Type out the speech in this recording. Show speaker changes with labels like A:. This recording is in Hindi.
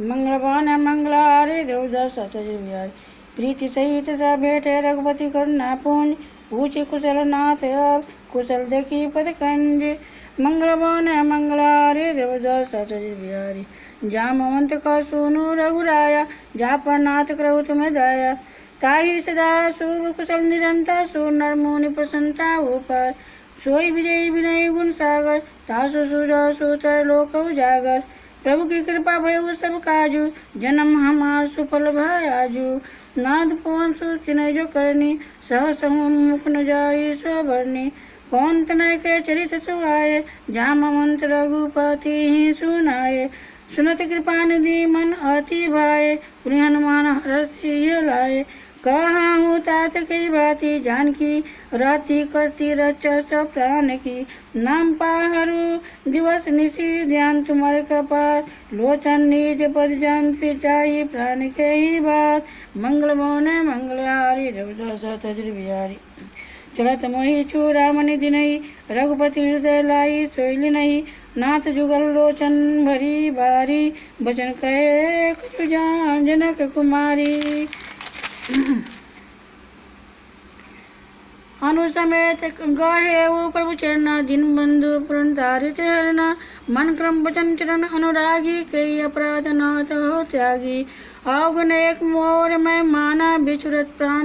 A: मंगलवान मंगलारे देवदास बिहारी। प्रीति सहित सा बैठे रघुपति करुणा पुंज। पूछे कुशल नाथ अब, कुशल देखी पद कंज। मंगलवान मंगलारे देवदास बिहारी। जामवंत का सुनु रघुराया, जा पर नाथ करहु तुम्हें दाया। ताही सदा सूर्य कुशल निरंतर सु नर मुनि प्रसन्नता ऊपर सोई विजयी विनय गुण सागर, तासु सुजा सुतर लोक उजागर। प्रभु की कृपा भयो सब काजू। जन्म हमार सुफल भयाजू नाद पवन सुन जो करनी, सहस मुख न जाई स्वरणी कौन तनय के चरित सुहाय, जाम मंत्र रघुपति ही सुनाए सुनत कृपा निधि मन अति भाए पुरी हनुमान हरस लाए कहा तात कई बाती जानकी राति करती रचा सब प्राण की। नाम पाहरू, दिवस निशी ध्यान तुम्हारे कपार। लोचन निज पद जंत्र चाहिए प्राण के ही बात। मंगल मोने मंगल हारी तज्र बिहारी। चलत मोहि छू, राम निधि नहीं, रघुपति हृदय लाई सोइल नहीं। नाथ जुगल लोचन भरी बारी बचन कहे जान जनक कुमारी। अनुसमेत गाहे प्रभु चरण जिन बंधु पुरंतारित हरना मन क्रम वचन चरण अनुरागी, कई अपराध नाथ हो त्यागी। अवगुण एक मोर, में माना बिछुरत प्राण।